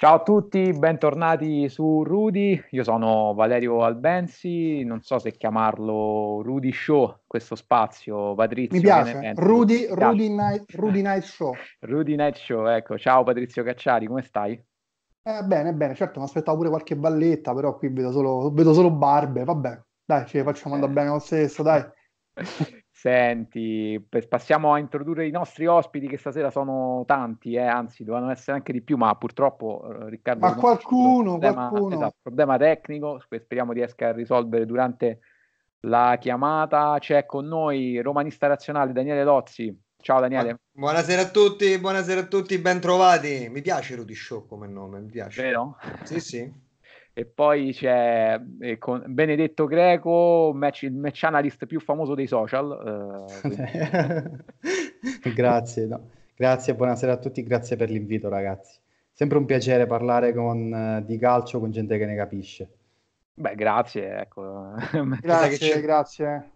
Ciao a tutti, bentornati su Rudy. Io sono Valerio Albensi, non so se chiamarlo Rudy Show, questo spazio. Patrizio, mi piace, Rudy, Rudy, Night, Rudy Night Show. Rudy Night Show, ecco. Ciao Patrizio Cacciari, come stai? Eh, bene, bene, certo, mi aspettavo pure qualche balletta, però qui vedo solo, vedo solo barbe, vabbè, dai, ci facciamo andare bene lo stesso, dai. Senti, passiamo a introdurre i nostri ospiti che stasera sono tanti, eh, anzi dovevano essere anche di più, ma purtroppo eh, Riccardo... Ma qualcuno, problema, qualcuno. Esatto, problema tecnico, speriamo di riesca a risolvere durante la chiamata. C'è con noi romanista razionale Daniele Lozzi. Ciao Daniele. Buonasera a tutti, buonasera a tutti, ben trovati. Mi piace Rudy Show come nome, mi piace. Vero? Sì, sì e poi c'è eh, Benedetto Greco, match, il match analyst più famoso dei social. Eh, grazie, no. grazie, buonasera a tutti, grazie per l'invito ragazzi. Sempre un piacere parlare con, uh, di calcio con gente che ne capisce. Beh, grazie, ecco. Grazie, grazie.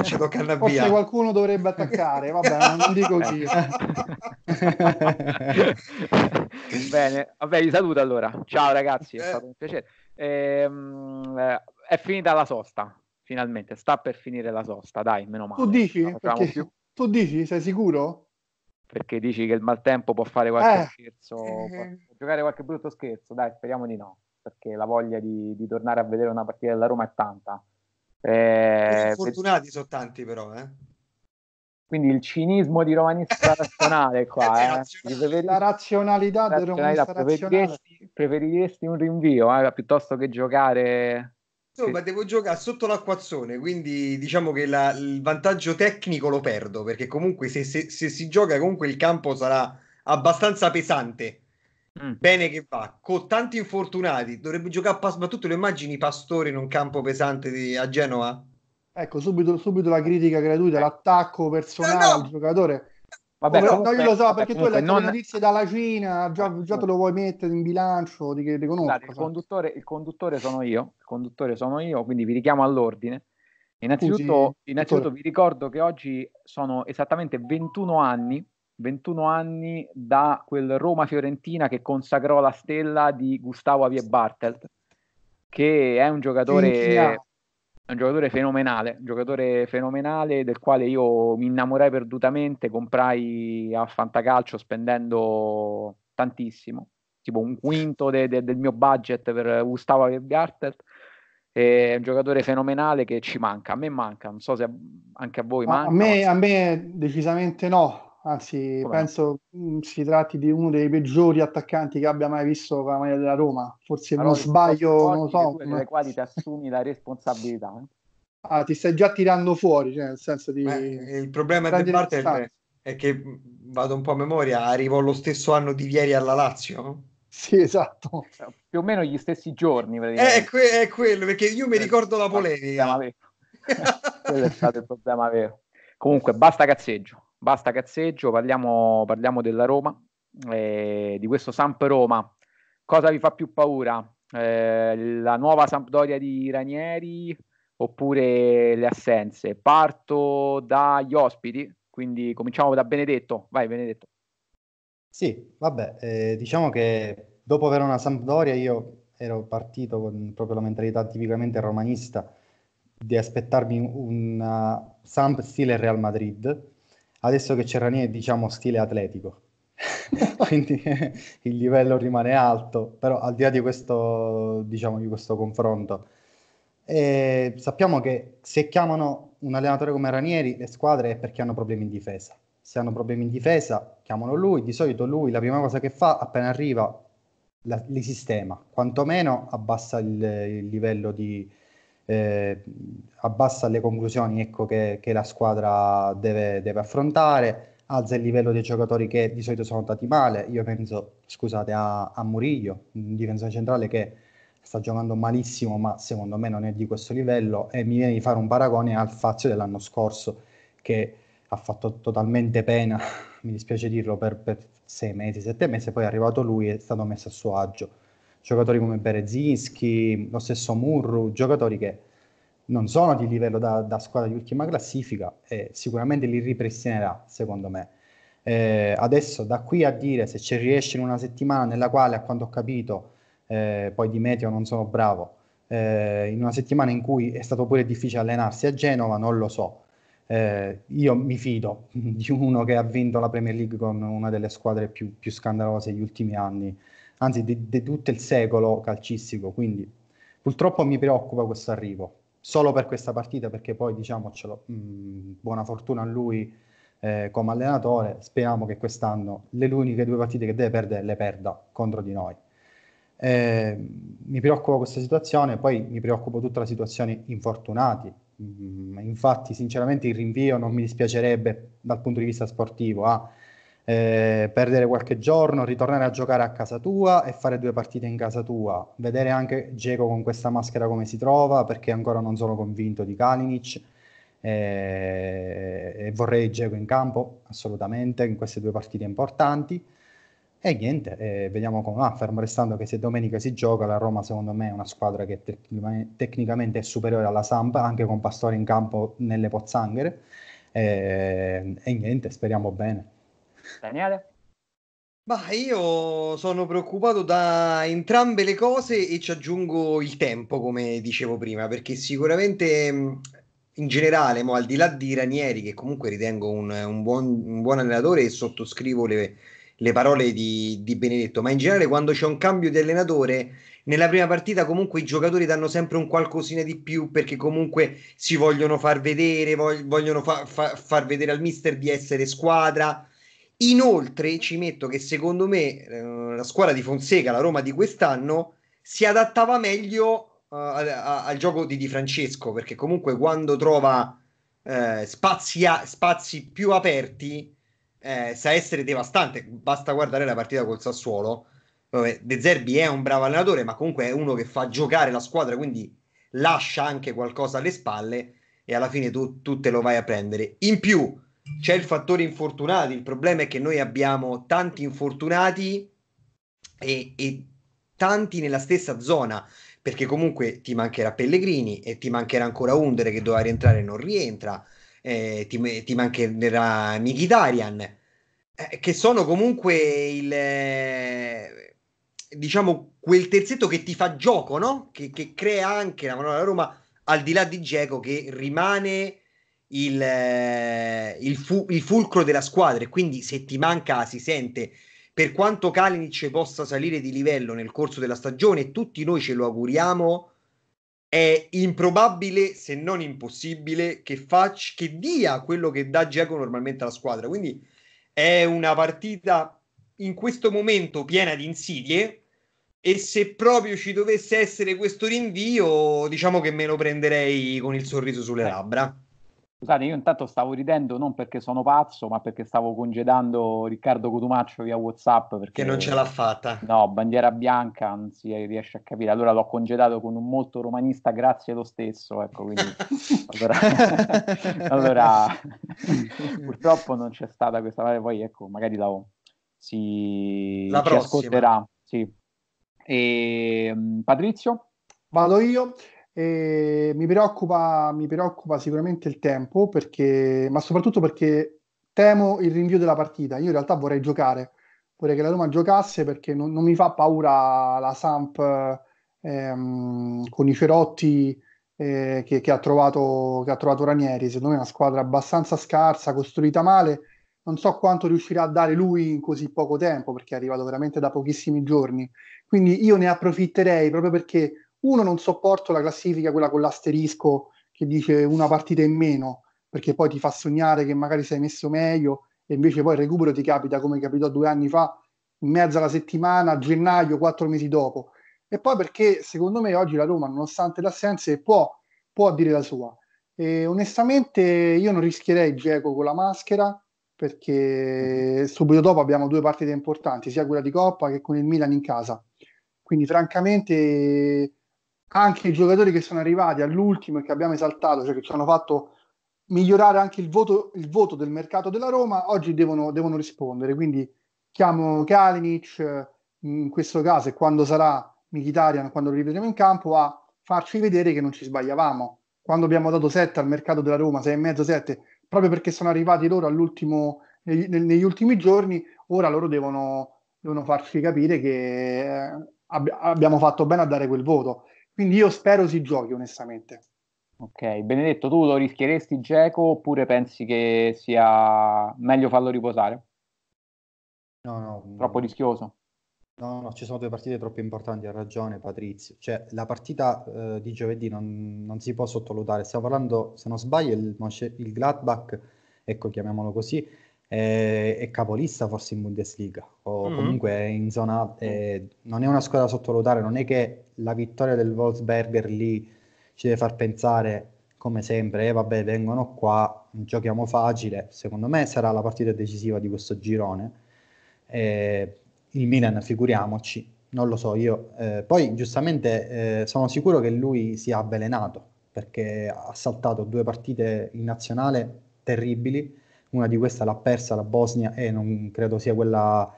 Ci tocca andare Forse via. qualcuno dovrebbe attaccare, vabbè, non dico chi. Bene, vabbè, vi saluto allora. Ciao ragazzi, è stato un piacere. Ehm, eh, è finita la sosta, finalmente, sta per finire la sosta, dai, meno male. Tu dici? Perché, tu dici, sei sicuro? Perché dici che il maltempo può fare qualche eh. scherzo, eh. può giocare qualche brutto scherzo, dai, speriamo di no, perché la voglia di, di tornare a vedere una partita della Roma è tanta. Eh, fortunati sono tanti però, eh. Quindi il cinismo di romanista razionale qua, eh. la razionalità del romanista preferiresti, preferiresti un rinvio eh, piuttosto che giocare Insomma, devo giocare sotto l'acquazzone, quindi diciamo che la, il vantaggio tecnico lo perdo, perché comunque se, se, se, si gioca comunque il campo sarà abbastanza pesante. Mm. Bene che va, con tanti infortunati, dovrebbe giocare, ma tu lo immagini Pastore in un campo pesante di, a Genova? Ecco, subito, subito la critica gratuita, l'attacco personale no, no. al giocatore. Vabbè, no, comunque, io lo so perché tu hai letto non... notizie dalla Cina, già, già, te lo vuoi mettere in bilancio, di che riconosco. Scusate, il, conduttore, il conduttore sono io, il conduttore sono io, quindi vi richiamo all'ordine. Innanzitutto, Scusi, innanzitutto vi ricordo che oggi sono esattamente 21 anni, 21 anni da quel Roma-Fiorentina che consacrò la stella di Gustavo Avie Bartelt, che è un giocatore è un giocatore fenomenale, un giocatore fenomenale del quale io mi innamorai perdutamente, comprai a Fantacalcio spendendo tantissimo, tipo un quinto de, de, del mio budget per Gustavo Gartelt. È un giocatore fenomenale che ci manca, a me manca, non so se anche a voi manca. A me, a me decisamente no, anzi Come penso no? si tratti di uno dei peggiori attaccanti che abbia mai visto con la maglia della Roma, forse allora, non sbaglio, non lo so. Delle quali ti assumi la responsabilità. Eh? Ah, ti stai già tirando fuori, cioè nel senso di... Beh, il problema di parte è, è, che, vado un po' a memoria, arrivò lo stesso anno di Vieri alla Lazio. Sì, esatto. Più o meno gli stessi giorni. È, que- è quello, perché io mi ricordo la polemica. Quello è stato il problema vero. Comunque, basta cazzeggio basta cazzeggio, parliamo, parliamo della Roma, eh, di questo Samp Roma. Cosa vi fa più paura? Eh, la nuova Sampdoria di Ranieri oppure le assenze? Parto dagli ospiti, quindi cominciamo da Benedetto. Vai Benedetto. Sì, vabbè, eh, diciamo che dopo avere una Sampdoria io ero partito con proprio la mentalità tipicamente romanista di aspettarmi una Samp stile Real Madrid, adesso che c'è Ranieri diciamo stile atletico. Quindi il livello rimane alto però al di là di questo diciamo di questo confronto eh, sappiamo che se chiamano un allenatore come Ranieri le squadre è perché hanno problemi in difesa. Se hanno problemi in difesa chiamano lui di solito lui la prima cosa che fa appena arriva la, li sistema quantomeno abbassa il, il livello di, eh, abbassa le conclusioni ecco, che, che, la squadra deve, deve, affrontare, alza il livello dei giocatori che di solito sono andati male. Io penso, scusate, a, a Murillo, un difensore centrale che sta giocando malissimo, ma secondo me non è di questo livello. E mi viene di fare un paragone al Fazio dell'anno scorso, che ha fatto totalmente pena, mi dispiace dirlo, per, per sei mesi, sette mesi, poi è arrivato lui e è stato messo a suo agio giocatori come Berezinski, lo stesso Murru, giocatori che non sono di livello da, da, squadra di ultima classifica e sicuramente li ripristinerà, secondo me. Eh, adesso da qui a dire se ci riesce in una settimana nella quale, a quanto ho capito, eh, poi di meteo non sono bravo, eh, in una settimana in cui è stato pure difficile allenarsi a Genova, non lo so. Eh, io mi fido di uno che ha vinto la Premier League con una delle squadre più, più scandalose degli ultimi anni, anzi di, di, tutto il secolo calcistico, quindi purtroppo mi preoccupa questo arrivo, solo per questa partita perché poi diciamocelo, mh, mm, buona fortuna a lui eh, come allenatore, speriamo che quest'anno le uniche due partite che deve perdere le perda contro di noi. Eh, mi preoccupa questa situazione, poi mi preoccupa tutta la situazione infortunati. Mm, infatti, sinceramente, il rinvio non mi dispiacerebbe dal punto di vista sportivo a eh, perdere qualche giorno, ritornare a giocare a casa tua e fare due partite in casa tua, vedere anche Geco con questa maschera come si trova, perché ancora non sono convinto di Kalinic. Eh, e vorrei Geco in campo assolutamente in queste due partite importanti e niente, eh, vediamo come va, fermo restando che se domenica si gioca, la Roma secondo me è una squadra che tecnicamente, tecnicamente è superiore alla Samp, anche con Pastore in campo nelle pozzanghere. Eh, e niente, speriamo bene. Daniele? Ma io sono preoccupato da entrambe le cose e ci aggiungo il tempo, come dicevo prima, perché sicuramente in generale, mo, al di là di Ranieri, che comunque ritengo un, un, buon, un buon allenatore e sottoscrivo le, le parole di, di, Benedetto, ma in generale quando c'è un cambio di allenatore, nella prima partita comunque i giocatori danno sempre un qualcosina di più perché comunque si vogliono far vedere, vogliono fa, fa, far vedere al mister di essere squadra. Inoltre ci metto che secondo me eh, la squadra di Fonseca, la Roma di quest'anno, si adattava meglio uh, a, al gioco di Di Francesco perché comunque quando trova eh, spazi, a, spazi più aperti eh, sa essere devastante. Basta guardare la partita col Sassuolo. Dove De Zerbi è un bravo allenatore, ma comunque è uno che fa giocare la squadra, quindi lascia anche qualcosa alle spalle e alla fine tu, tu te lo vai a prendere. In più c'è il fattore infortunati. Il problema è che noi abbiamo tanti infortunati e, e tanti nella stessa zona perché comunque ti mancherà Pellegrini e ti mancherà ancora Undere che doveva rientrare e non rientra eh, ti, ti, mancherà Mkhitaryan, eh, che sono comunque il, eh, diciamo, quel terzetto che ti fa gioco, no? Che, che crea anche la manola Roma, al di là di Geco, che rimane il, eh, il, fu- il fulcro della squadra e quindi se ti manca si sente per quanto Kalinic possa salire di livello nel corso della stagione, tutti noi ce lo auguriamo, è improbabile, se non impossibile, che, faccia, che dia quello che dà Giacomo normalmente alla squadra. Quindi è una partita in questo momento piena di insidie. E se proprio ci dovesse essere questo rinvio, diciamo che me lo prenderei con il sorriso sulle labbra. Scusate, io intanto stavo ridendo non perché sono pazzo, ma perché stavo congedando Riccardo Cotumaccio via WhatsApp. Perché che non ce l'ha fatta. No, bandiera bianca, non si riesce a capire. Allora l'ho congedato con un molto romanista, grazie lo stesso. Ecco, quindi allora, allora purtroppo non c'è stata questa. Poi ecco, magari la, si la ascolterà. Sì. E, Patrizio? Vado io. E mi preoccupa, mi preoccupa sicuramente il tempo, perché, ma soprattutto perché temo il rinvio della partita. Io in realtà vorrei giocare, vorrei che la Roma giocasse perché non, non mi fa paura la Samp ehm, con i Cerotti eh, che, che, ha trovato, che ha trovato Ranieri. Secondo me è una squadra abbastanza scarsa, costruita male. Non so quanto riuscirà a dare lui in così poco tempo, perché è arrivato veramente da pochissimi giorni. Quindi io ne approfitterei proprio perché uno, non sopporto la classifica, quella con l'asterisco che dice una partita in meno, perché poi ti fa sognare che magari sei messo meglio e invece poi il recupero ti capita come capitò due anni fa, in mezzo alla settimana, a gennaio, quattro mesi dopo. E poi perché secondo me oggi la Roma, nonostante le assenze, può, può dire la sua. E onestamente io non rischierei Geco con la maschera perché subito dopo abbiamo due partite importanti, sia quella di Coppa che con il Milan in casa. Quindi francamente anche i giocatori che sono arrivati all'ultimo e che abbiamo esaltato, cioè che ci hanno fatto migliorare anche il voto, il voto del mercato della Roma, oggi devono, devono rispondere. Quindi chiamo Kalinic in questo caso e quando sarà Mkhitaryan, quando lo rivedremo in campo, a farci vedere che non ci sbagliavamo. Quando abbiamo dato 7 al mercato della Roma, 6 e mezzo, 7, proprio perché sono arrivati loro all'ultimo, negli, negli ultimi giorni, ora loro devono, devono farci capire che eh, ab- abbiamo fatto bene a dare quel voto. Quindi io spero si giochi onestamente. Ok, Benedetto, tu lo rischieresti Geco oppure pensi che sia meglio farlo riposare? No, no. Troppo rischioso? No, no, ci sono due partite troppo importanti, ha ragione Patrizio. Cioè, la partita eh, di giovedì non, non, si può sottovalutare. Stiamo parlando, se non sbaglio, il, il Gladbach, ecco, chiamiamolo così, è, è, capolista forse in Bundesliga o mm-hmm. comunque è in zona... È, non è una squadra da sottovalutare, non è che la vittoria del Wolfsberger lì ci deve far pensare, come sempre, eh, vabbè, vengono qua, giochiamo facile. Secondo me sarà la partita decisiva di questo girone. Eh, il Milan, figuriamoci, non lo so io. Eh, poi giustamente eh, sono sicuro che lui sia avvelenato perché ha saltato due partite in nazionale terribili. Una di queste l'ha persa la Bosnia e non credo sia quella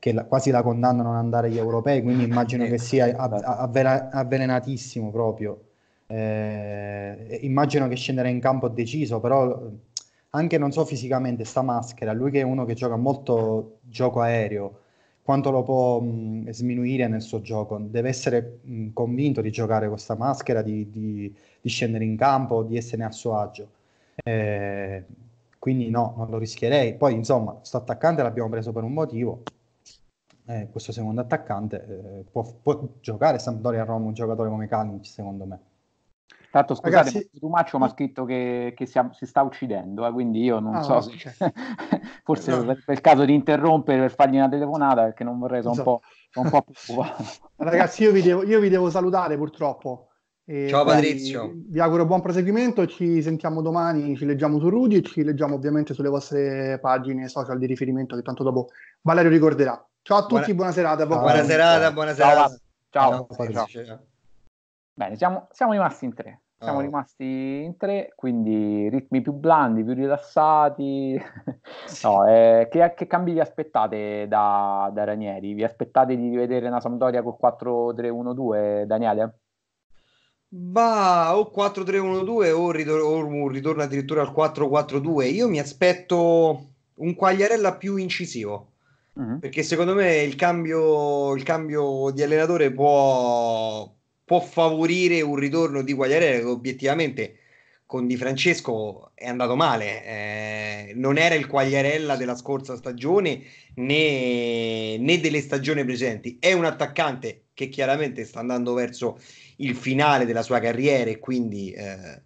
che la, quasi la condanna a non andare agli europei, quindi immagino che sia avve- avvelenatissimo proprio. Eh, immagino che scenderà in campo deciso, però anche non so fisicamente sta maschera, lui che è uno che gioca molto gioco aereo, quanto lo può mh, sminuire nel suo gioco. Deve essere mh, convinto di giocare questa maschera, di, di, di, scendere in campo, di essere a suo agio. Eh, quindi no, non lo rischierei. Poi insomma, questo attaccante l'abbiamo preso per un motivo. Eh, questo secondo attaccante eh, può, può, giocare Sampdoria a Roma un giocatore come Kalinic secondo me Tanto scusate, Ragazzi, Tumaccio mi ha scritto che, che si, si, sta uccidendo, eh, quindi io non ah, so se forse no. è il caso di interrompere per fargli una telefonata perché non vorrei, sono un po', un po' preoccupato. Ragazzi, io vi, devo, io vi devo salutare purtroppo. E Ciao Patrizio. Vi auguro buon proseguimento, ci sentiamo domani, ci leggiamo su Rudy e ci leggiamo ovviamente sulle vostre pagine social di riferimento che tanto dopo Valerio ricorderà. Ciao a tutti, buona, buona serata. Buona serata, buona serata. Ciao. Ciao. Ciao. Bene, siamo, siamo, rimasti in tre. Siamo oh. rimasti in tre, quindi ritmi più blandi, più rilassati. Sì. no, eh, che, che, cambi vi aspettate da, da, Ranieri? Vi aspettate di rivedere una Sampdoria col 4-3-1-2, Daniele? Bah, o 4-3-1-2 o, ritor- o un ritorno addirittura al 4-4-2. Io mi aspetto un Quagliarella più incisivo. Mm-hmm. Perché secondo me il cambio, il cambio di allenatore può, può favorire un ritorno di Quagliarella che obiettivamente con Di Francesco è andato male. Eh, non era il Quagliarella della scorsa stagione né, né, delle stagioni precedenti. È un attaccante che chiaramente sta andando verso il finale della sua carriera e quindi eh,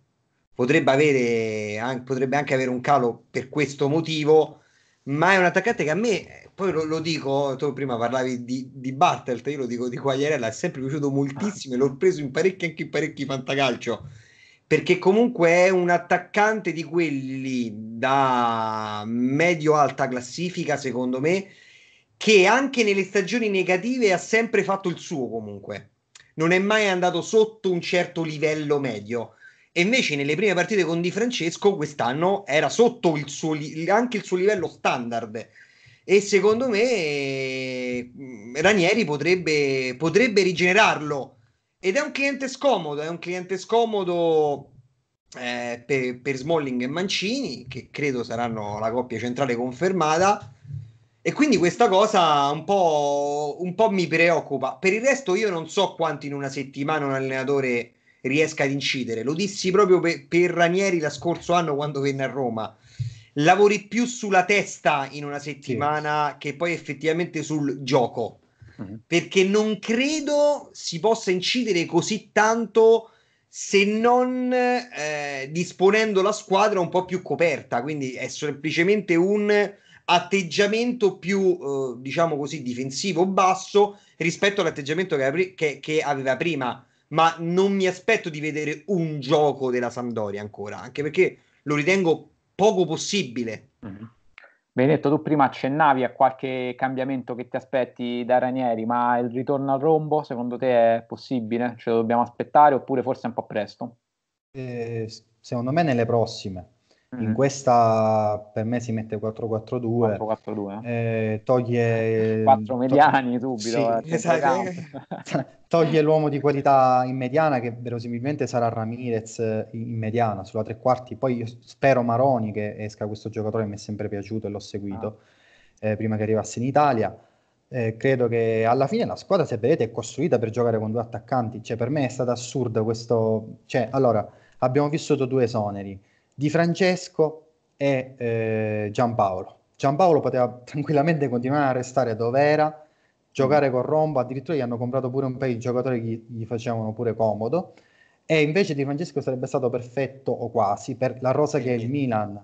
potrebbe, avere, potrebbe anche avere un calo per questo motivo. Ma è un attaccante che a me poi lo, lo, dico, tu prima parlavi di, di Bartelt, io lo dico di Quagliarella, è sempre piaciuto moltissimo e l'ho preso in parecchi, anche in parecchi fantacalcio, perché comunque è un attaccante di quelli da medio-alta classifica, secondo me, che anche nelle stagioni negative ha sempre fatto il suo comunque. Non è mai andato sotto un certo livello medio. E invece nelle prime partite con Di Francesco quest'anno era sotto il suo, anche il suo livello standard e secondo me mm, Ranieri potrebbe, potrebbe rigenerarlo ed è un cliente scomodo, è un cliente scomodo eh, per, per, Smalling e Mancini, che credo saranno la coppia centrale confermata. E quindi questa cosa un po', un po' mi preoccupa. Per il resto, io non so quanto in una settimana un allenatore riesca ad incidere. Lo dissi proprio per, per Ranieri lo scorso anno quando venne a Roma lavori più sulla testa in una settimana sì. che poi effettivamente sul gioco. Mm-hmm. Perché non credo si possa incidere così tanto se non eh, disponendo la squadra un po' più coperta. Quindi è semplicemente un atteggiamento più, eh, diciamo così, difensivo basso rispetto all'atteggiamento che, aveva, che, che aveva prima. Ma non mi aspetto di vedere un gioco della Sampdoria ancora, anche perché lo ritengo poco possibile. Mm-hmm. Benedetto, tu prima accennavi a qualche cambiamento che ti aspetti da Ranieri, ma il ritorno al rombo secondo te è possibile? Ce lo dobbiamo aspettare oppure forse è un po' presto? Eh, secondo me nelle prossime. In mm. questa per me si mette 4-4-2, 4-4-2. Eh, toglie 4 mediani to- subito. Sì, eh, esatto. toglie l'uomo di qualità in mediana che verosimilmente sarà Ramirez in mediana sulla tre quarti. Poi io spero Maroni che esca questo giocatore, mi è sempre piaciuto e l'ho seguito ah. eh, prima che arrivasse in Italia. Eh, credo che alla fine la squadra, se vedete, è costruita per giocare con due attaccanti. Cioè, per me è stato assurdo questo. Cioè, allora, abbiamo vissuto due esoneri di Francesco e eh, Giampaolo. Giampaolo poteva tranquillamente continuare a restare dove era, giocare con Rombo, addirittura gli hanno comprato pure un paio di giocatori che gli facevano pure comodo. E invece di Francesco sarebbe stato perfetto o quasi per la rosa che è il Milan.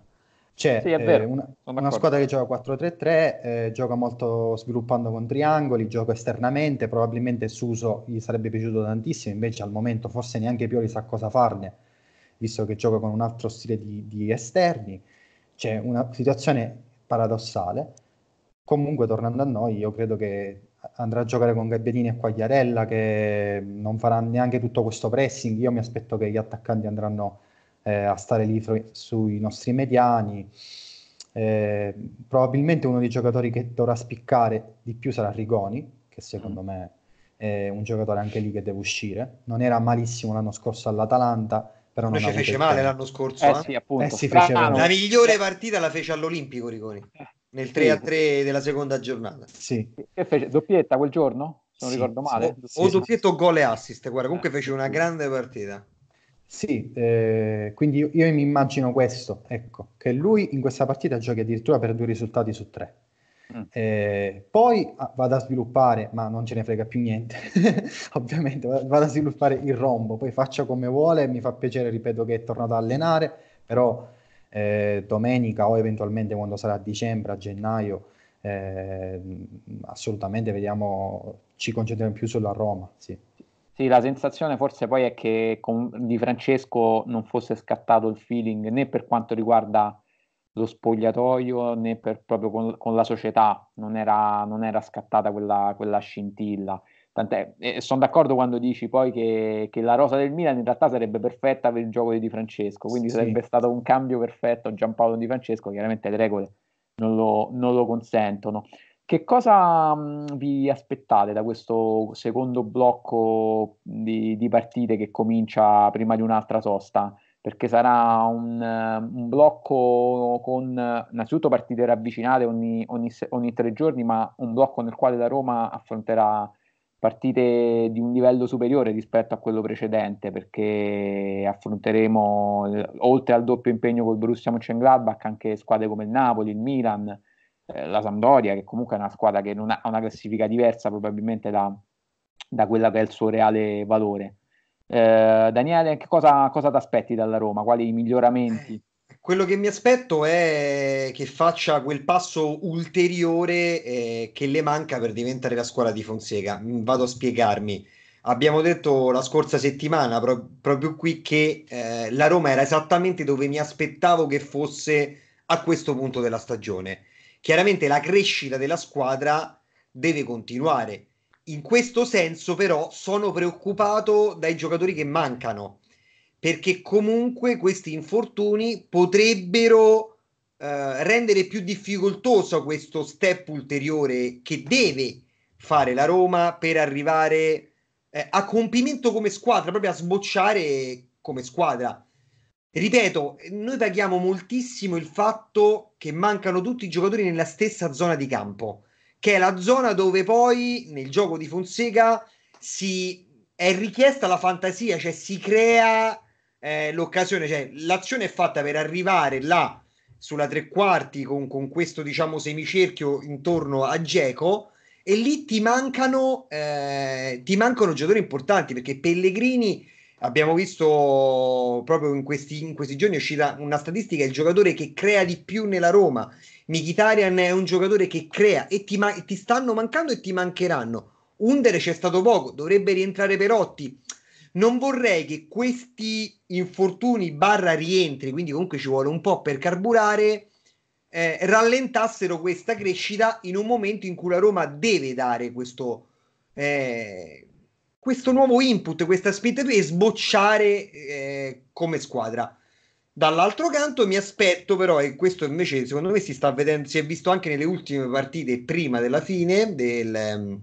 C'è sì, eh, una, una, squadra che gioca 4-3-3, eh, gioca molto sviluppando con triangoli, gioca esternamente, probabilmente Suso gli sarebbe piaciuto tantissimo, invece al momento forse neanche Pioli sa cosa farne visto che gioca con un altro stile di, di esterni. C'è una situazione paradossale. Comunque, tornando a noi, io credo che andrà a giocare con Gabbiadini e Quagliarella, che non farà neanche tutto questo pressing. Io mi aspetto che gli attaccanti andranno eh, a stare lì fr- sui nostri mediani. Eh, probabilmente uno dei giocatori che dovrà spiccare di più sarà Rigoni, che secondo mm. me è un giocatore anche lì che deve uscire. Non era malissimo l'anno scorso all'Atalanta, però Invece fece male l'anno scorso. Eh, eh? Sì, appunto. Eh, sì, la migliore partita la fece all'Olimpico, Rigoni. Eh. Nel 3-3 della seconda giornata. Sì. Che fece? Doppietta quel giorno? Se non sì, ricordo male. Sì, o doppietto o gol e assist. Guarda, comunque fece una grande partita. Sì, eh, quindi io, io mi immagino questo, ecco, che lui in questa partita giochi addirittura per due risultati su tre. Mm. Eh, poi ah, vado a sviluppare, ma non ce ne frega più niente, ovviamente, vado a sviluppare il rombo, poi faccia come vuole, mi fa piacere, ripeto, che è tornato a allenare, però eh, domenica o eventualmente quando sarà a dicembre, a gennaio, eh, assolutamente vediamo, ci concentriamo più sulla Roma, sì. Sì, la sensazione forse poi è che con, di Francesco non fosse scattato il feeling né per quanto riguarda lo spogliatoio né per, proprio con, con la società, non era, non era scattata quella, quella, scintilla. Tant'è, e sono d'accordo quando dici poi che, che, la rosa del Milan in realtà sarebbe perfetta per il gioco di Di Francesco, quindi sì. sarebbe stato un cambio perfetto Giampaolo Di Francesco, chiaramente le regole non lo, non lo consentono. Che cosa mh, vi aspettate da questo secondo blocco di, di partite che comincia prima di un'altra sosta? Perché sarà un, un blocco con innanzitutto partite ravvicinate ogni, ogni, ogni, tre giorni, ma un blocco nel quale la Roma affronterà partite di un livello superiore rispetto a quello precedente, perché affronteremo oltre al doppio impegno col Borussia Mönchengladbach anche squadre come il Napoli, il Milan, eh, la Sampdoria, che comunque è una squadra che non ha una classifica diversa probabilmente da, da quella che è il suo reale valore. Eh, Daniele, che cosa, cosa ti aspetti dalla Roma? Quali miglioramenti? Eh, quello che mi aspetto è che faccia quel passo ulteriore eh, che le manca per diventare la squadra di Fonseca. Mm, vado a spiegarmi. Abbiamo detto la scorsa settimana, pro- proprio qui, che eh, la Roma era esattamente dove mi aspettavo che fosse a questo punto della stagione. Chiaramente la crescita della squadra deve continuare in questo senso, però, sono preoccupato dai giocatori che mancano, perché comunque questi infortuni potrebbero eh, rendere più difficoltoso questo step ulteriore che deve fare la Roma per arrivare eh, a compimento come squadra, proprio a sbocciare come squadra. Ripeto, noi paghiamo moltissimo il fatto che mancano tutti i giocatori nella stessa zona di campo che è la zona dove poi nel gioco di Fonseca si è richiesta la fantasia, cioè si crea eh, l'occasione, cioè l'azione è fatta per arrivare là sulla tre quarti con, con questo diciamo semicerchio intorno a Geco e lì ti mancano, eh, ti mancano giocatori importanti perché Pellegrini abbiamo visto proprio in questi, in questi giorni è uscita una statistica il giocatore che crea di più nella Roma Mkhitaryan è un giocatore che crea e ti, ma- ti stanno mancando e ti mancheranno. Under c'è stato poco, dovrebbe rientrare Perotti. Non vorrei che questi infortuni barra rientri, quindi comunque ci vuole un po' per carburare, eh, rallentassero questa crescita in un momento in cui la Roma deve dare questo, eh, questo nuovo input, questa spinta e sbocciare eh, come squadra Dall'altro canto mi aspetto però, e questo invece secondo me si sta vedendo, si è visto anche nelle ultime partite prima della fine del, ehm,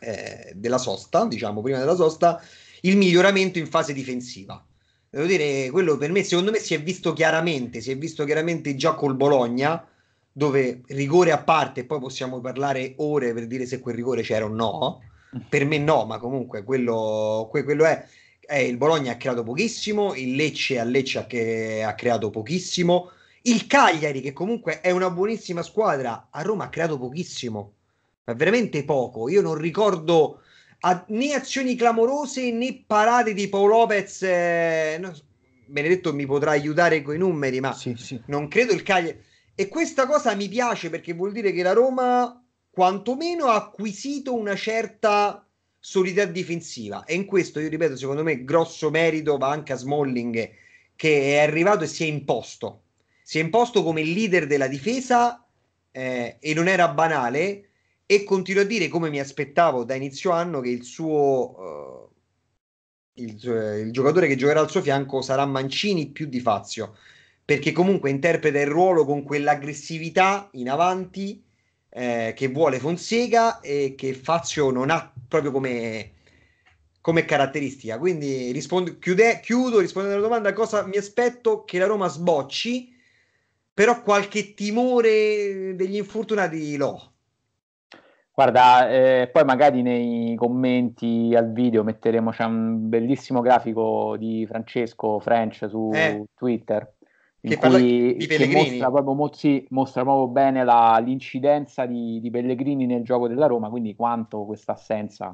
eh, della sosta, diciamo prima della sosta, il miglioramento in fase difensiva. Devo dire, quello per me, secondo me si è visto chiaramente, si è visto chiaramente già col Bologna, dove rigore a parte, poi possiamo parlare ore per dire se quel rigore c'era o no. Per me no, ma comunque quello, quello è. Eh, il Bologna ha creato pochissimo, il Lecce a Lecce ha, che, ha creato pochissimo, il Cagliari, che comunque è una buonissima squadra, a Roma ha creato pochissimo, ma veramente poco. Io non ricordo a, né azioni clamorose né parate di Paolo Lopez. Eh, no, Benedetto mi potrà aiutare con i numeri, ma sì, sì. non credo il Cagliari. E questa cosa mi piace perché vuol dire che la Roma quantomeno ha acquisito una certa solidità difensiva. E in questo, io ripeto, secondo me, grosso merito va anche a Smalling che è arrivato e si è imposto. Si è imposto come leader della difesa eh, e non era banale e continuo a dire come mi aspettavo da inizio anno che il suo uh, il, il, giocatore che giocherà al suo fianco sarà Mancini più di Fazio perché comunque interpreta il ruolo con quell'aggressività in avanti eh, che vuole Fonseca e che Fazio non ha proprio come, come caratteristica. Quindi rispondo, chiude, chiudo rispondendo alla domanda cosa mi aspetto che la Roma sbocci però qualche timore degli infortunati l'ho. Guarda, eh, poi magari nei commenti al video metteremo, c'è un bellissimo grafico di Francesco French su eh, Twitter in che cui che mostra, proprio, sì, mostra proprio bene la, l'incidenza di, di, Pellegrini nel gioco della Roma, quindi quanto questa assenza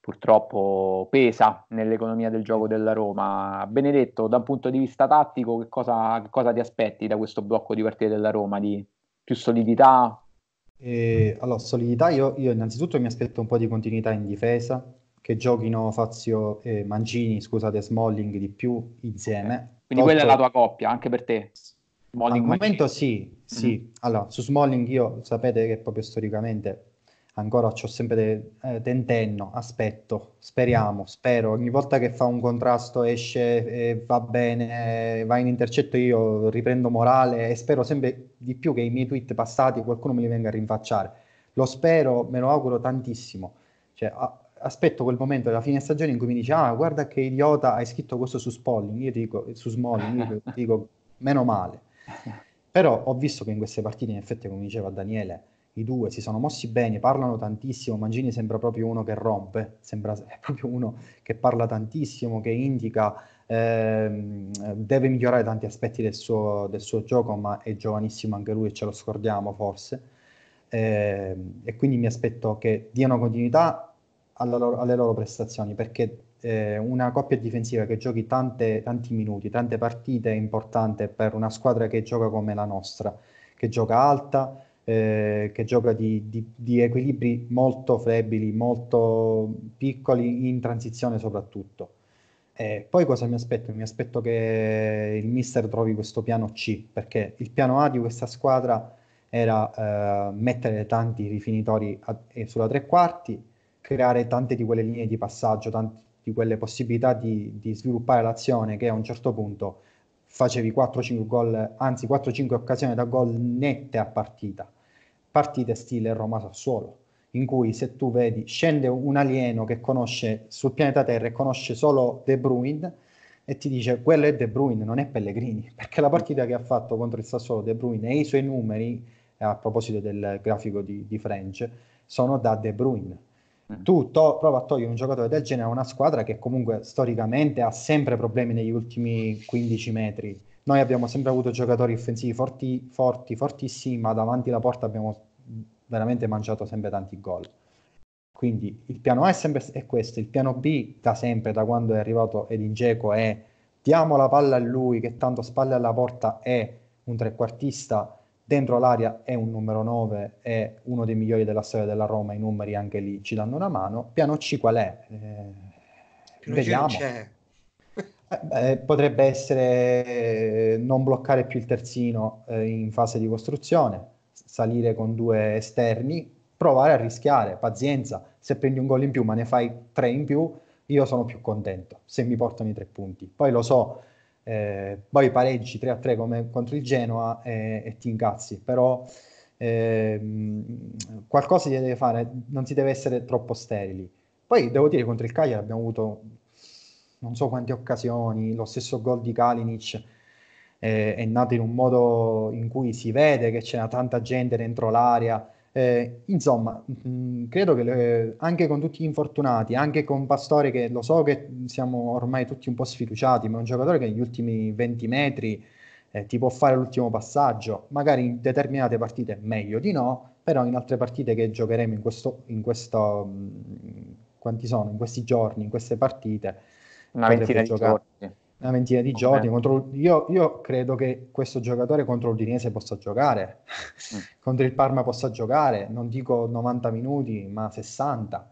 purtroppo pesa nell'economia del gioco della Roma. Benedetto, da un punto di vista tattico, che cosa, che cosa ti aspetti da questo blocco di partite della Roma? Di più solidità, e, allora, solidità, io, io, innanzitutto mi aspetto un po' di continuità in difesa, che giochino Fazio e Mancini, scusate, Smalling di più insieme. Quindi quella è la tua coppia, anche per te? Smalling, Al momento sì, sì. Mm-hmm. Allora, su Smalling io sapete che proprio storicamente ancora ho sempre de, eh, tentenno, aspetto, speriamo, spero, ogni volta che fa un contrasto esce e va bene, va in intercetto io riprendo morale e spero sempre di più che i miei tweet passati qualcuno me li venga a rinfacciare. Lo spero, me lo auguro tantissimo. Cioè, a, aspetto quel momento della fine stagione in cui mi dice ah guarda che idiota hai scritto questo su Spolling, io dico su Smalling, io dico meno male. Però ho visto che in queste partite in effetti come diceva Daniele i due si sono mossi bene, parlano tantissimo, Mangini sembra proprio uno che rompe, sembra è proprio uno che parla tantissimo, che indica, ehm, deve migliorare tanti aspetti del suo, del suo, gioco, ma è giovanissimo anche lui e ce lo scordiamo forse. Eh, e quindi mi aspetto che diano continuità loro, alle loro prestazioni, perché eh, una coppia difensiva che giochi tante, tanti minuti, tante partite è importante per una squadra che gioca come la nostra, che gioca alta, eh, che gioca di, di, di, equilibri molto flebili, molto piccoli in transizione soprattutto. Eh, poi cosa mi aspetto? Mi aspetto che il mister trovi questo piano C, perché il piano A di questa squadra era eh, mettere tanti rifinitori a, eh, sulla tre quarti, creare tante di quelle linee di passaggio, tante di quelle possibilità di, di sviluppare l'azione che a un certo punto facevi 4-5 gol, anzi 4-5 occasioni da gol nette a partita. Partite stile Roma Sassuolo, in cui se tu vedi scende un alieno che conosce sul pianeta Terra e conosce solo De Bruyne e ti dice quello è De Bruyne, non è Pellegrini, perché la partita che ha fatto contro il Sassuolo De Bruyne e i suoi numeri, a proposito del grafico di, di French, sono da De Bruyne. Tu to- prova a togliere un giocatore del genere a una squadra che comunque storicamente ha sempre problemi negli ultimi 15 metri. Noi abbiamo sempre avuto giocatori offensivi forti, forti, fortissimi, ma davanti alla porta abbiamo veramente mangiato sempre tanti gol. Quindi il piano A è sempre è questo, il piano B da sempre, da quando è arrivato Edin Dzeko, è diamo la palla a lui che tanto spalle alla porta è un trequartista dentro l'area è un numero 9, è uno dei migliori della storia della Roma, i numeri anche lì ci danno una mano. Piano C qual è? Eh, vediamo. Eh, potrebbe essere eh, non bloccare più il terzino eh, in fase di costruzione, salire con due esterni, provare a rischiare, pazienza, se prendi un gol in più ma ne fai tre in più, io sono più contento se mi portano i tre punti. Poi lo so, eh, poi pareggi 3-3 come contro il Genoa e, e ti incazzi, però eh, qualcosa si deve fare, non si deve essere troppo sterili. Poi devo dire contro il Cagliari abbiamo avuto non so quante occasioni, lo stesso gol di Kalinic eh, è nato in un modo in cui si vede che c'era tanta gente dentro l'area. Eh, insomma, mh, mm, credo che le, anche con tutti gli infortunati, anche con Pastore, che lo so che siamo ormai tutti un po' sfiduciati, ma è un giocatore che negli ultimi 20 metri eh, ti può fare l'ultimo passaggio, magari in determinate partite meglio di no, però in altre partite che giocheremo in questo, in questo mh, mm, quanti sono, in questi giorni, in queste partite, una ventina di giocare. giorni una ventina di giorni. Contro, io, io, credo che questo giocatore contro l'Udinese possa giocare, mm. contro il Parma possa giocare, non dico 90 minuti, ma 60.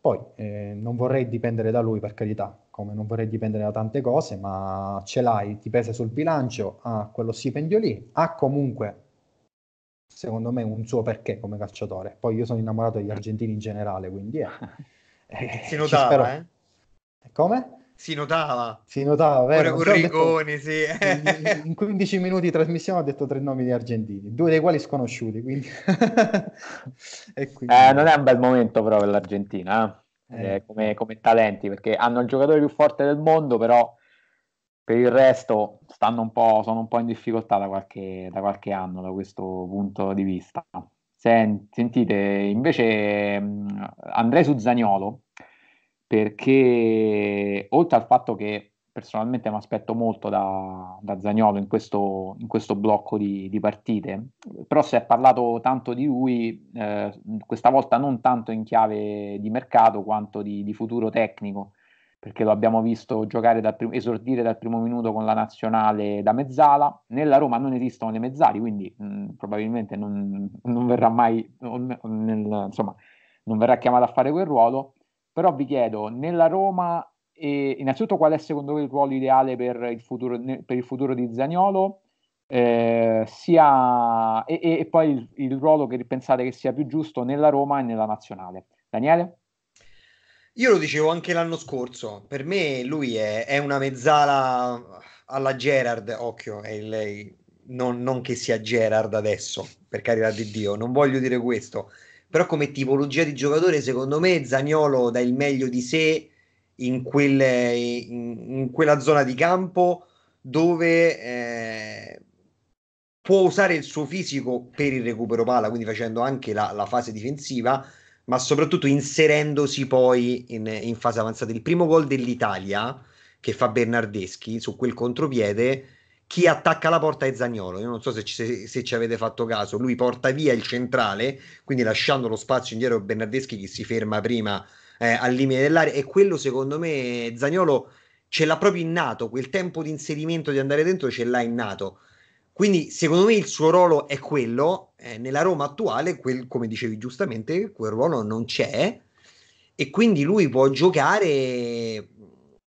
Poi eh, non vorrei dipendere da lui, per carità, come non vorrei dipendere da tante cose, ma ce l'hai, ti pesa sul bilancio, ha quello stipendio lì, ha comunque, secondo me, un suo perché come calciatore. Poi io sono innamorato degli argentini in generale, quindi... Eh, eh, si notava, spero... eh? Come? Si notava. Si notava, vero? Pure Rigoni, sì. In, in 15 minuti di trasmissione ho detto tre nomi di argentini, due dei quali sconosciuti, quindi... quindi... Eh, non è un bel momento però per l'Argentina, eh? Eh, come, come, talenti, perché hanno il giocatore più forte del mondo, però per il resto stanno un po', sono un po' in difficoltà da qualche, da qualche anno da questo punto di vista. Sentite, invece Andrei Suzzaniolo perché oltre al fatto che personalmente mi aspetto molto da, da Zagnolo in questo, in questo blocco di, di, partite, però si è parlato tanto di lui, eh, questa volta non tanto in chiave di mercato quanto di, di futuro tecnico, perché lo abbiamo visto giocare dal prim- esordire dal primo minuto con la nazionale da mezzala. Nella Roma non esistono le mezzali, quindi mh, probabilmente non, non, verrà mai, non, nel, insomma, non verrà chiamato a fare quel ruolo però vi chiedo, nella Roma, eh, innanzitutto qual è secondo voi il ruolo ideale per il futuro, per il futuro di Zagnolo? Eh, sia, e, e, poi il, il, ruolo che pensate che sia più giusto nella Roma e nella nazionale. Daniele? Io lo dicevo anche l'anno scorso, per me lui è, è una mezzala alla Gerard, occhio, è lei, non, non, che sia Gerard adesso, per carità di Dio, non voglio dire questo, però come tipologia di giocatore secondo me Zagnolo dà il meglio di sé in, quelle, in, in quella zona di campo dove eh, può usare il suo fisico per il recupero palla, quindi facendo anche la, la fase difensiva, ma soprattutto inserendosi poi in, in fase avanzata. Il primo gol dell'Italia che fa Bernardeschi su quel contropiede chi attacca la porta è Zagnolo. Io non so se ci, se, se ci, avete fatto caso, lui porta via il centrale, quindi lasciando lo spazio indietro a Bernardeschi che si ferma prima eh, al limite dell'area. E quello, secondo me, Zagnolo ce l'ha proprio innato, quel tempo di inserimento di andare dentro ce l'ha innato. Quindi, secondo me, il suo ruolo è quello. Eh, nella Roma attuale, quel, come dicevi giustamente, quel ruolo non c'è. E quindi lui può giocare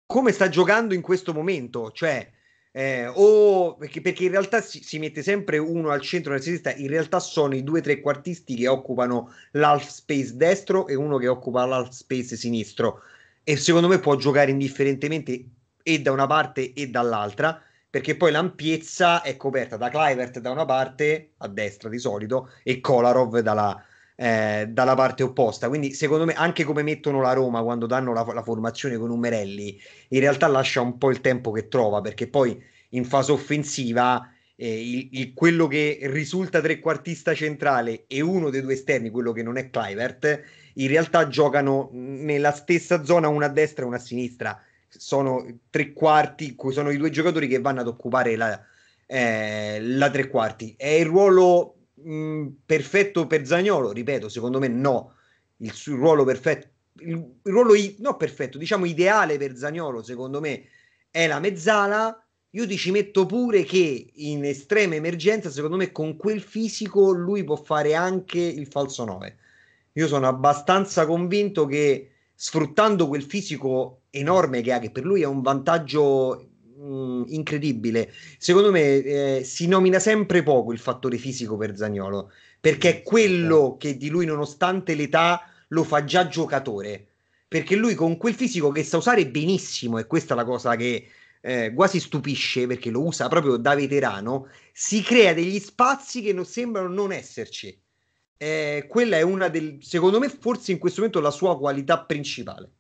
come sta giocando in questo momento, cioè eh, o perché, perché, in realtà si, si, mette sempre uno al centro nella sinistra, in realtà sono i due trequartisti che occupano l'half space destro e uno che occupa l'half space sinistro. E secondo me può giocare indifferentemente e da una parte e dall'altra perché poi l'ampiezza è coperta da Clivert da una parte a destra di solito e Kolarov dalla, eh, dalla parte opposta. Quindi, secondo me, anche come mettono la Roma quando danno la, la, formazione con Umerelli, in realtà lascia un po' il tempo che trova, perché poi in fase offensiva. Eh, il, il, quello che risulta trequartista centrale e uno dei due esterni, quello che non è Clivert, in realtà giocano nella stessa zona, una a destra e una a sinistra. Sono tre quarti, sono i due giocatori che vanno ad occupare la, eh, la tre quarti. È il ruolo mh, perfetto per Zagnolo, ripeto, secondo me no. Il suo ruolo perfetto, il, il ruolo i- no perfetto, diciamo ideale per Zagnolo, secondo me, è la mezzala. Io ti ci metto pure che in estrema emergenza, secondo me, con quel fisico lui può fare anche il falso 9. Io sono abbastanza convinto che sfruttando quel fisico enorme che ha, che per lui è un vantaggio mh, incredibile. Secondo me eh, si nomina sempre poco il fattore fisico per Zagnolo, perché è quello che di lui, nonostante l'età, lo fa già giocatore. Perché lui con quel fisico che sa usare benissimo, e questa è la cosa che eh, quasi stupisce perché lo usa proprio da veterano, si crea degli spazi che non sembrano non esserci. Eh, quella è una del, secondo me, forse in questo momento la sua qualità principale.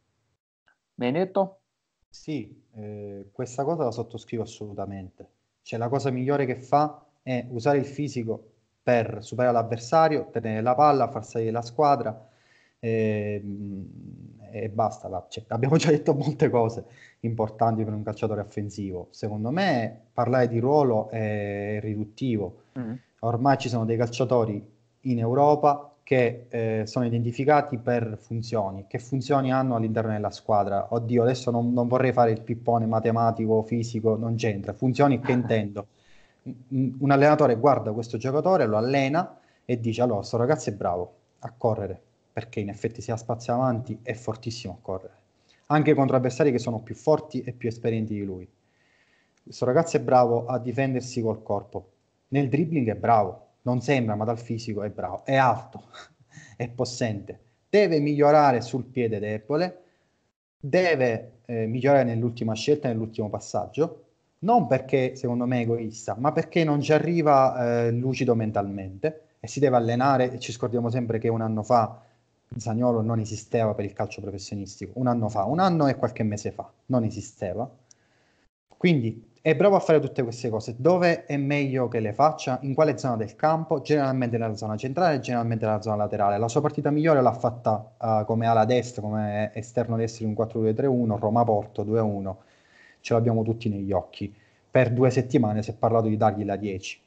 Benedetto? Sì, eh, questa cosa la sottoscrivo assolutamente. Cioè, la cosa migliore che fa è usare il fisico per superare l'avversario, tenere la palla, far salire la squadra e, e basta. Cioè, abbiamo già detto molte cose importanti per un calciatore offensivo. Secondo me parlare di ruolo è riduttivo. Mm. Ormai ci sono dei calciatori in Europa che eh, sono identificati per funzioni. Che funzioni hanno all'interno della squadra? Oddio, adesso non, non vorrei fare il pippone matematico, fisico, non c'entra. Funzioni che intendo. Un allenatore guarda questo giocatore, lo allena e dice allora, questo ragazzo è bravo a correre, perché in effetti si ha spazio avanti, è fortissimo a correre. Anche contro avversari che sono più forti e più esperienti di lui. Questo ragazzo è bravo a difendersi col corpo. Nel dribbling è bravo, non sembra, ma dal fisico è bravo, è alto, è possente, deve migliorare sul piede debole, deve eh, migliorare nell'ultima scelta, nell'ultimo passaggio, non perché secondo me è egoista, ma perché non ci arriva eh, lucido mentalmente. E si deve allenare e ci scordiamo sempre che un anno fa Zagnolo non esisteva per il calcio professionistico, un anno fa, un anno e qualche mese fa, non esisteva. Quindi è bravo a fare tutte queste cose. Dove è meglio che le faccia? In quale zona del campo? Generalmente nella zona centrale, generalmente nella zona laterale. La sua partita migliore l'ha fatta uh, come ala destra, come esterno destro in 4-2-3-1, Roma-Porto 2-1. Ce l'abbiamo tutti negli occhi. Per due settimane si è parlato di dargli la 10.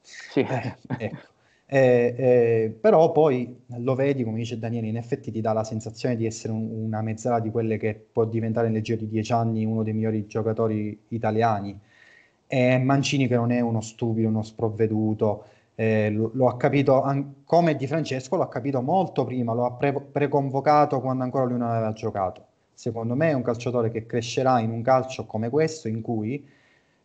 Sì. Eh, ecco. Eh, eh, però poi lo vedi, come dice Daniele, in effetti ti dà la sensazione di essere un, una mezzala di quelle che può diventare nel giro di dieci anni uno dei migliori giocatori italiani. E Mancini che non è uno stupido, uno sprovveduto, eh, lo, lo, ha capito an- come Di Francesco, lo ha capito molto prima, lo ha pre- preconvocato quando ancora lui non aveva giocato. Secondo me è un calciatore che crescerà in un calcio come questo in cui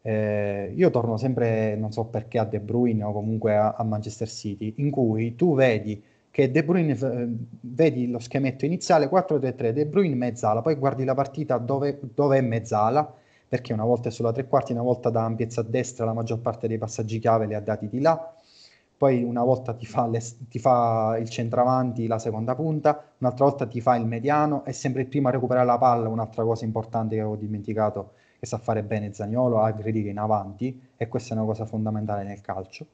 eh, io torno sempre, non so perché, a De Bruyne o comunque a, a Manchester City, in cui tu vedi che De Bruyne, eh, vedi lo schemetto iniziale 4-3-3, De Bruyne mezzala, poi guardi la partita dove, dove è mezzala, perché una volta è sulla tre quarti, una volta da ampiezza a destra, la maggior parte dei passaggi chiave li ha dati di là, poi una volta ti fa, le, ti fa, il centravanti, la seconda punta, un'altra volta ti fa il mediano, è sempre il primo a recuperare la palla, un'altra cosa importante che avevo dimenticato che sa fare bene Zagnolo, aggredire in avanti e questa è una cosa fondamentale nel calcio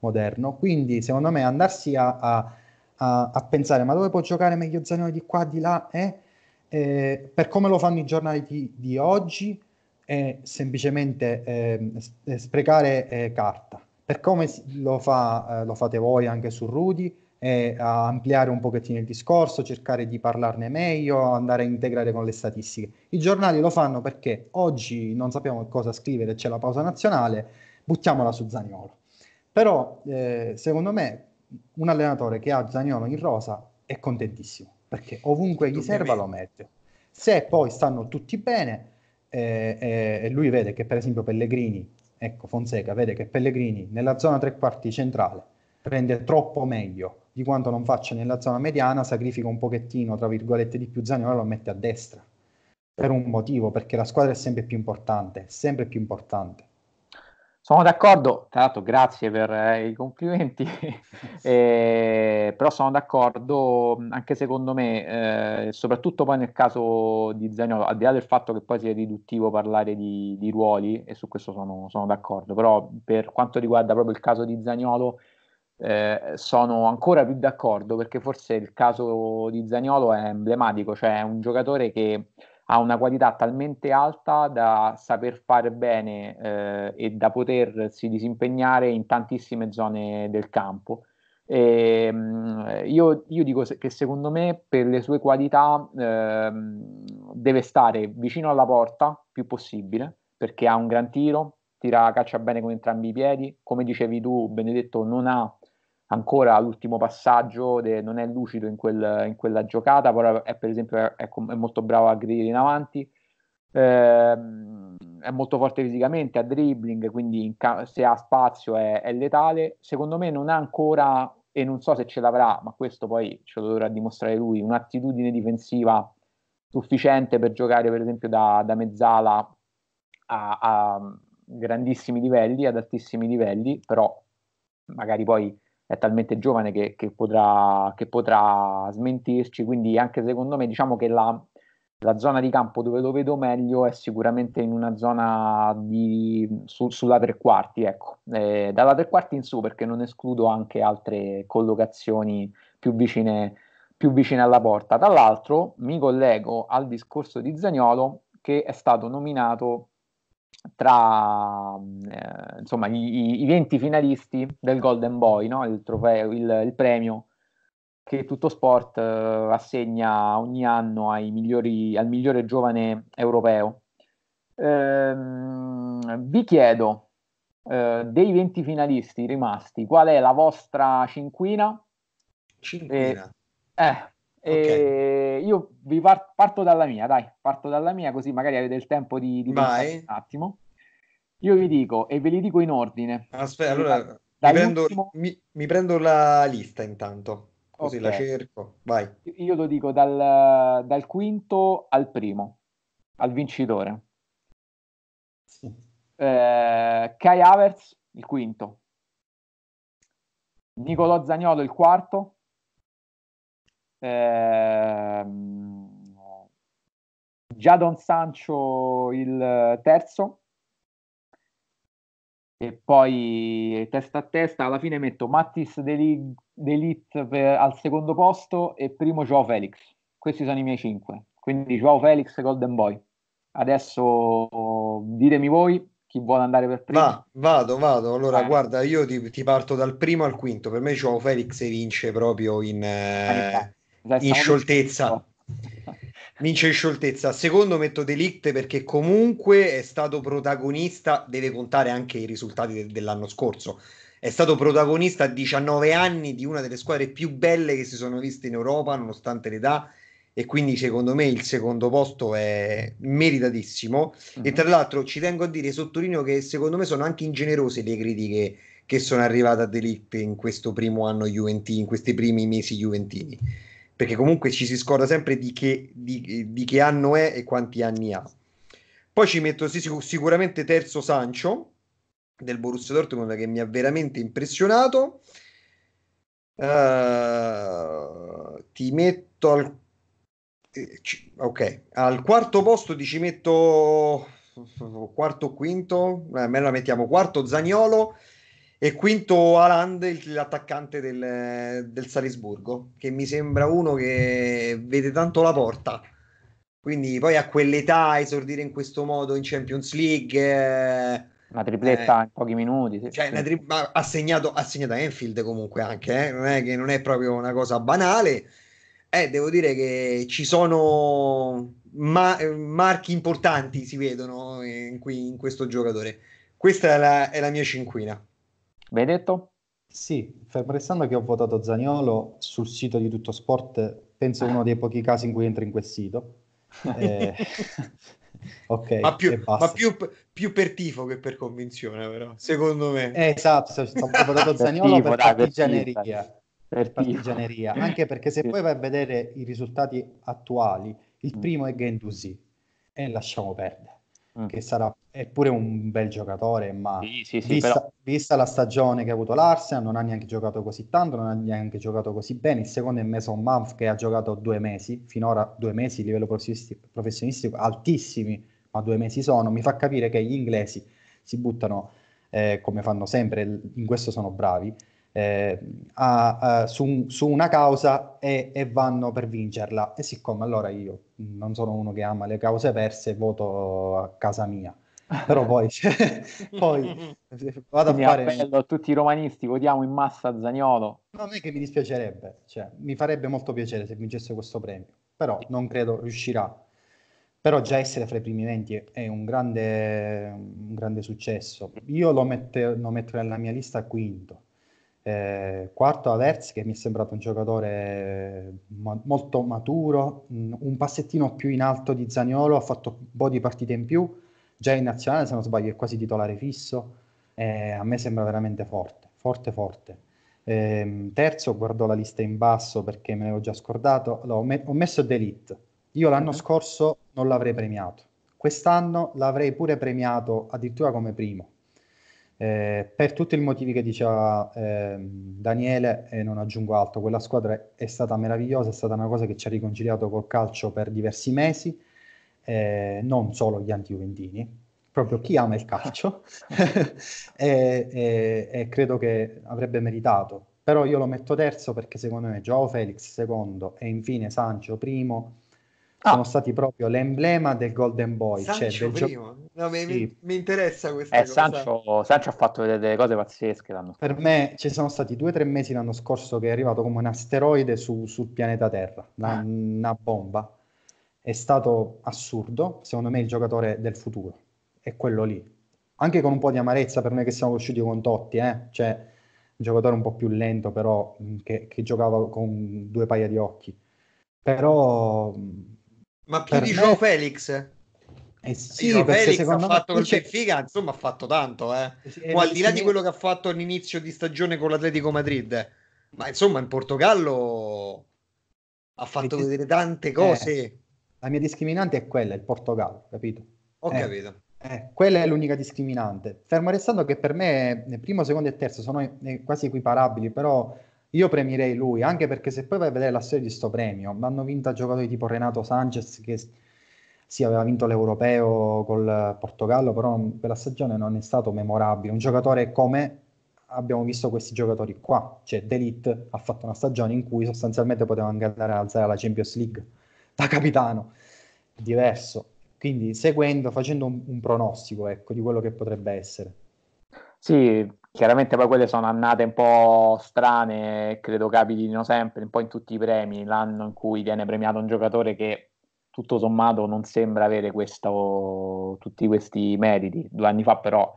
moderno. Quindi secondo me andarsi a, a, a, a pensare ma dove può giocare meglio Zagnolo di qua, di là, eh? Eh, per come lo fanno i giornali di, di oggi è semplicemente ehm, eh, sprecare carta. Per come lo, fa, eh, lo fate voi anche su Rudy, e a ampliare un pochettino il discorso, cercare di parlarne meglio, andare a integrare con le statistiche. I giornali lo fanno perché oggi non sappiamo cosa scrivere, c'è la pausa nazionale, buttiamola su Zagnolo. Però eh, secondo me un allenatore che ha Zagnolo in rosa è contentissimo, perché ovunque gli serva lo mette. Se poi stanno tutti bene eh, eh, e lui vede che per esempio Pellegrini, ecco Fonseca, vede che Pellegrini nella zona tre quarti centrale rende troppo meglio di quanto non faccia nella zona mediana, sacrifica un pochettino, tra virgolette, di più Zaniolo e lo mette a destra. Per un motivo, perché la squadra è sempre più importante, sempre più importante. Sono d'accordo, tra l'altro grazie per eh, i complimenti, eh, però sono d'accordo anche secondo me, eh, soprattutto poi nel caso di Zagnolo, al di là del fatto che poi sia riduttivo parlare di, di ruoli, e su questo sono, sono, d'accordo, però per quanto riguarda proprio il caso di Zagnolo, eh, sono ancora più d'accordo perché forse il caso di Zagnolo è emblematico, cioè è un giocatore che ha una qualità talmente alta da saper fare bene eh, e da potersi disimpegnare in tantissime zone del campo. E, ehm, io, io, dico che secondo me per le sue qualità eh, deve stare vicino alla porta più possibile perché ha un gran tiro, tira caccia bene con entrambi i piedi, come dicevi tu Benedetto non ha ancora all'ultimo passaggio de, non è lucido in, quel, in, quella giocata, però è per esempio è, è, molto bravo a aggredire in avanti, eh, è molto forte fisicamente, a dribbling, quindi ca- se ha spazio è, è, letale. Secondo me non ha ancora, e non so se ce l'avrà, ma questo poi ce lo dovrà dimostrare lui, un'attitudine difensiva sufficiente per giocare per esempio da, da mezzala a, a grandissimi livelli, ad altissimi livelli, però magari poi è talmente giovane che, che, potrà, che, potrà, smentirci, quindi anche secondo me diciamo che la, la, zona di campo dove lo vedo meglio è sicuramente in una zona di, su, sulla tre quarti, ecco, eh, dalla tre quarti in su perché non escludo anche altre collocazioni più vicine, più vicine alla porta. Dall'altro mi collego al discorso di Zagnolo che è stato nominato tra eh, insomma, i, i, 20 finalisti del Golden Boy, no? il, trofeo, il, il premio che tutto sport eh, assegna ogni anno migliori, al migliore giovane europeo. Ehm, vi chiedo, eh, dei 20 finalisti rimasti, qual è la vostra cinquina? Cinquina. Eh, Okay. io vi par- parto dalla mia, dai, parto dalla mia così magari avete il tempo di, di un attimo. Io vi dico, e ve li dico in ordine. Aspetta, allora mi prendo, mi, mi prendo, la lista intanto, così okay. la cerco. Vai. Io lo dico dal, dal quinto al primo, al vincitore. Sì. Eh, Kai Havertz, il quinto. Nicolò Zagnolo, il quarto Jadon Sancho il terzo e poi testa a testa alla fine metto Mattis D'Elite al secondo posto e primo Joao Felix questi sono i miei cinque quindi Joao Felix Golden Boy adesso ditemi voi chi vuole andare per primo Va, vado, vado. Allora, eh. guarda, io ti, ti, parto dal primo al quinto. Per me Joao Felix vince proprio in, eh, in scioltezza. Vince in scioltezza. Secondo metto Delict perché comunque è stato protagonista, deve contare anche i risultati de- dell'anno scorso. È stato protagonista a 19 anni di una delle squadre più belle che si sono viste in Europa, nonostante l'età, e quindi secondo me il secondo posto è meritatissimo. Mm-hmm. E tra l'altro ci tengo a dire, sottolineo che secondo me sono anche ingenerose le critiche che sono arrivate a Delict in questo primo anno Juventini, in questi primi mesi Juventini perché comunque ci si scorda sempre di che, di, di che anno è e quanti anni ha. Poi ci metto sì, sicuramente terzo Sancho del Borussia Dortmund che mi ha veramente impressionato. Uh, ti metto al eh, ok al quarto posto ti ci metto quarto o quinto eh, me la mettiamo quarto Zagnolo e quinto Aland, l'attaccante del, del Salisburgo, che mi sembra uno che vede tanto la porta. Quindi poi a quell'età esordire in questo modo in Champions League... Eh, una tripletta eh, in pochi minuti. Sì. Cioè, tri- ha, segnato, ha segnato Enfield comunque anche, eh? non è che non è proprio una cosa banale. Eh, devo dire che ci sono ma- marchi importanti, si vedono in, qui, in questo giocatore. Questa è la, è la mia cinquina. Benedetto? Sì, fermo restando che ho votato Zagnolo sul sito di Tutto Sport, penso uno dei pochi casi in cui entra in quel sito. Eh, ok, ma, più, ma più, più, per tifo che per convinzione, però, secondo me. Eh, esatto, ho votato Zagnolo per, tifo, per partigianeria. Per partigianeria. Anche perché se poi vai a vedere i risultati attuali, il mm. primo è Gendusi e lasciamo perdere mm. che sarà pure un bel giocatore, ma sì, sì, sì, vista, però... vista, la stagione che ha avuto l'Arsenal, non ha neanche giocato così tanto, non ha neanche giocato così bene. Il secondo è Mason Mount che ha giocato due mesi, finora due mesi a livello professionistico, professionistico altissimi, ma due mesi sono. Mi fa capire che gli inglesi si buttano, eh, come fanno sempre, in questo sono bravi, eh, a, a, su, su, una causa e, e, vanno per vincerla. E siccome allora io non sono uno che ama le cause perse, voto a casa mia. Però poi, poi vado Quindi a fare... Appello a tutti i romanisti, votiamo in massa. No, non è che mi dispiacerebbe, cioè, mi farebbe molto piacere se vincesse questo premio, però non credo riuscirà. Però già essere fra i primi 20 è un grande, un grande successo. Io lo, mette, lo metto nella mia lista quinto eh, quarto Averzi che mi è sembrato un giocatore ma- molto maturo, mh, un passettino più in alto di Zaniolo, ha fatto un po' di partite in più, già in nazionale se non sbaglio è quasi titolare fisso, eh, a me sembra veramente forte, forte forte. Eh, terzo, guardo la lista in basso perché me l'avevo già scordato, allora, ho, me- ho messo D'Elite, io l'anno scorso non l'avrei premiato, quest'anno l'avrei pure premiato addirittura come primo. Eh, per tutti i motivi che diceva eh, Daniele, e non aggiungo altro, quella squadra è stata meravigliosa, è stata una cosa che ci ha riconciliato col calcio per diversi mesi, eh, non solo gli anti-juventini, proprio chi ama il calcio, e, e, e, credo che avrebbe meritato. Però io lo metto terzo perché secondo me Joao Felix secondo e infine Sancho primo ah. sono stati proprio l'emblema del Golden Boy. Sancho cioè del primo. Gio- no, mi, sì. mi, interessa questa eh, cosa. Sancho, Sancho, ha fatto delle, delle cose pazzesche l'anno scorso. Per me ci sono stati due o tre mesi l'anno scorso che è arrivato come un asteroide su, sul pianeta Terra, una, ah. una bomba. È stato assurdo, secondo me il giocatore del futuro è quello lì. Anche con un po' di amarezza per noi che siamo conosciuti con Totti, eh? cioè un giocatore un po' più lento però che, che giocava con due paia di occhi. Però ma più di me... Joe Felix? Eh sì, Joe Felix ha fatto col Benfica, insomma, ha fatto tanto, eh. Sì, o al di là di quello che ha fatto all'inizio di stagione con l'Atletico Madrid, ma insomma, in Portogallo ha fatto e vedere tante cose. Eh, la mia discriminante è quella, il Portogallo, capito? Ho eh, capito. Eh, quella è l'unica discriminante. Fermo restando che per me primo, secondo e terzo sono eh, quasi equiparabili, però io premierei lui, anche perché se poi vai a vedere la storia di sto premio, hanno vinto giocatori tipo Renato Sanchez che sì, aveva vinto l'europeo col Portogallo, però quella stagione non è stato memorabile. Un giocatore come abbiamo visto questi giocatori qua, cioè D'Elite ha fatto una stagione in cui sostanzialmente poteva anche andare a alzare la Champions League da capitano, diverso. Quindi seguendo, facendo un, un pronostico ecco, di quello che potrebbe essere. Sì, Chiaramente poi quelle sono annate un po' strane, credo capitino sempre, un po' in tutti i premi, l'anno in cui viene premiato un giocatore che tutto sommato non sembra avere questo, tutti questi meriti. Due anni fa però,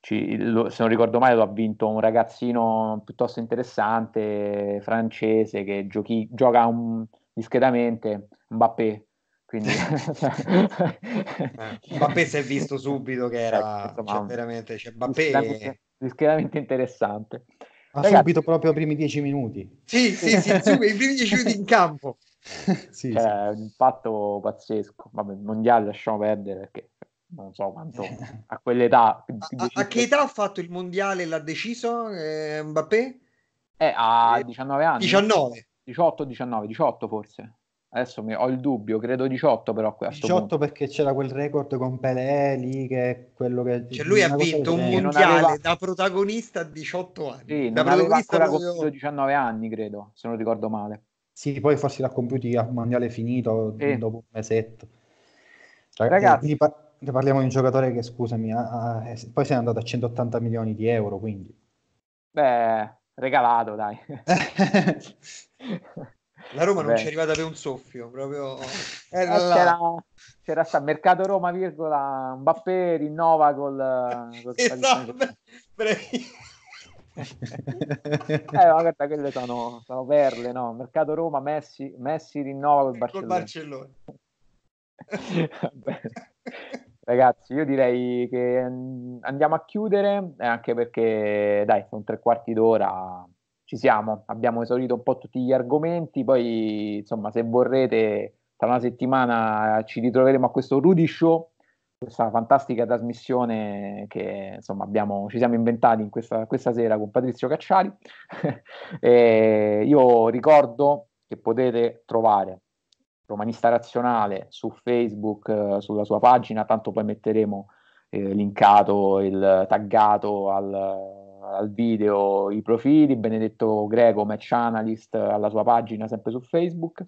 ci, lo, se non ricordo male, lo ha vinto un ragazzino piuttosto interessante, francese, che giochi, gioca un, discretamente, Mbappé, quindi... eh, Mbappé si è visto subito che era ecco, cioè, veramente cioè, Mbappé discretamente interessante. Ma Ragazzi, subito proprio i primi dieci minuti. Sì, sì, sì, i primi dieci minuti in campo. sì, cioè, sì. un impatto pazzesco. Vabbè, il mondiale lasciamo perdere perché non so quanto a quell'età. A, a, che età ha fatto il mondiale e l'ha deciso eh, Mbappé? Eh, a 19 anni. 19. 18, 19, 18 forse. Adesso mi, ho il dubbio, credo 18 però a 18 punto. perché c'era quel record con Pelé lì che è quello che... Cioè lui ha vinto un mondiale aveva... da protagonista a 18 anni. Sì, da non aveva ancora proprio... 19 anni credo, se non ricordo male. Sì, poi forse l'ha compiuti a mondiale finito sì. dopo un mesetto. Ragazzi... Par- parliamo di un giocatore che, scusami, ha, ha, poi sei andato a 180 milioni di euro, quindi... Beh, regalato dai. La Roma Beh. non ci è arrivata per un soffio, proprio... Eh, c'era, c'era sta Mercato Roma, virgola, Mbappé rinnova col... col esatto, eh, ma guarda, quelle sono, sono, perle, no? Mercato Roma, Messi, Messi rinnova col Barcellona. Barcellona. Ragazzi, io direi che andiamo a chiudere, anche perché, dai, sono tre quarti d'ora, ci siamo, abbiamo esaurito un po' tutti gli argomenti, poi insomma se vorrete tra una settimana ci ritroveremo a questo Rudy Show, questa fantastica trasmissione che insomma abbiamo, ci siamo inventati in questa, questa sera con Patrizio Cacciari. io ricordo che potete trovare Romanista Razionale su Facebook, sulla sua pagina, tanto poi metteremo eh, linkato, il taggato al al video i profili, Benedetto Greco, match analyst, alla sua pagina sempre su Facebook.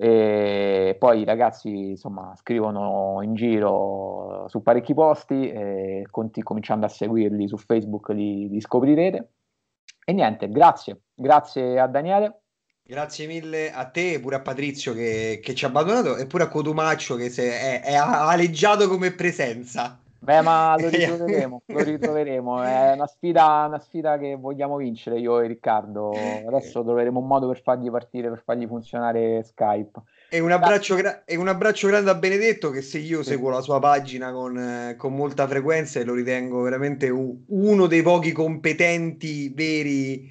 E poi i ragazzi insomma scrivono in giro su parecchi posti e conti, cominciando a seguirli su Facebook li, li scoprirete. E niente, grazie, grazie a Daniele. Grazie mille a te pure a Patrizio che, che, ci ha abbandonato e pure a Codumaccio che è, è aleggiato come presenza. Beh, ma lo ritroveremo, lo ritroveremo. È una sfida, una sfida che vogliamo vincere io e Riccardo. Adesso troveremo un modo per fargli partire, per fargli funzionare Skype. E un abbraccio, gra- e un abbraccio grande a Benedetto che se io seguo la sua pagina con, eh, con, molta frequenza e lo ritengo veramente uno dei pochi competenti veri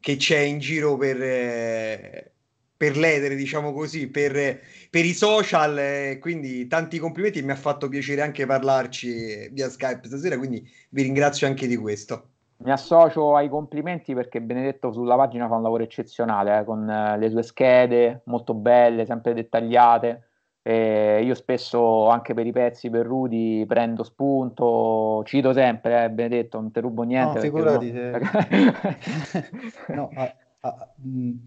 che c'è in giro per, eh, per l'edere, diciamo così, per, per i social, eh, quindi tanti complimenti, mi ha fatto piacere anche parlarci via Skype stasera, quindi vi ringrazio anche di questo. Mi associo ai complimenti perché Benedetto sulla pagina fa un lavoro eccezionale, eh, con eh, le sue schede molto belle, sempre dettagliate. Eh, io spesso anche per i pezzi per Rudy prendo spunto, cito sempre, eh, Benedetto, non ti rubo niente. No, figurati. No... no, a, a,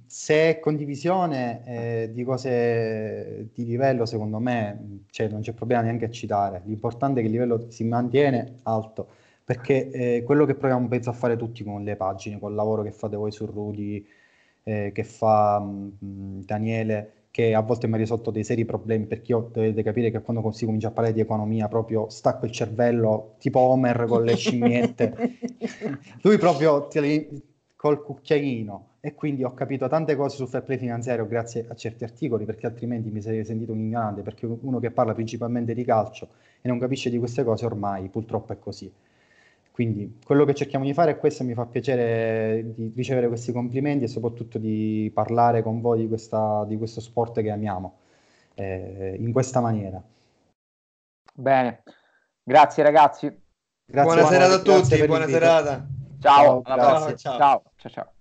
se è condivisione eh, di cose di livello, secondo me cioè, non c'è problema neanche a citare. L'importante è che il livello si mantiene alto perché eh, quello che proviamo penso a fare tutti con le pagine, col lavoro che fate voi su Rudy, eh, che fa mh, Daniele, che a volte mi ha risolto dei seri problemi, perché io dovete capire che quando si comincia a parlare di economia proprio stacco il cervello, tipo Homer con le scimmiette, lui proprio col cucchiaino e quindi ho capito tante cose sul fair play finanziario grazie a certi articoli perché altrimenti mi sarei sentito un ignorante perché uno che parla principalmente di calcio e non capisce di queste cose ormai purtroppo è così quindi quello che cerchiamo di fare è questo, mi fa piacere di ricevere questi complimenti e soprattutto di parlare con voi di, questa, di questo sport che amiamo eh, in questa maniera. Bene, grazie ragazzi. Grazie, buona serata a tutti, buona serata. Ciao, ciao, ciao. ciao. ciao.